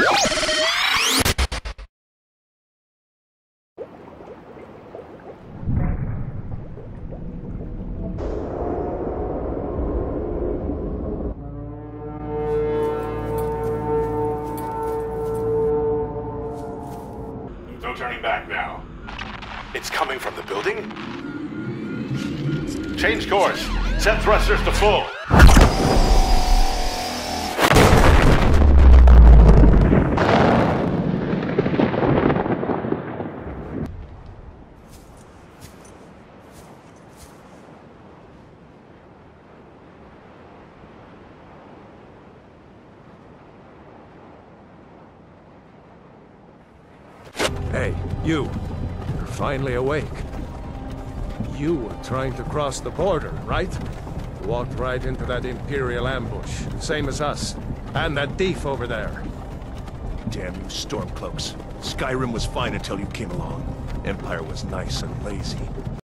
No turning back now. It's coming from the building? Change course. Set thrusters to full. Hey, you. You're finally awake. You were trying to cross the border, right? Walked right into that Imperial ambush, same as us. And that thief over there. Damn you Stormcloaks. Skyrim was fine until you came along. Empire was nice and lazy.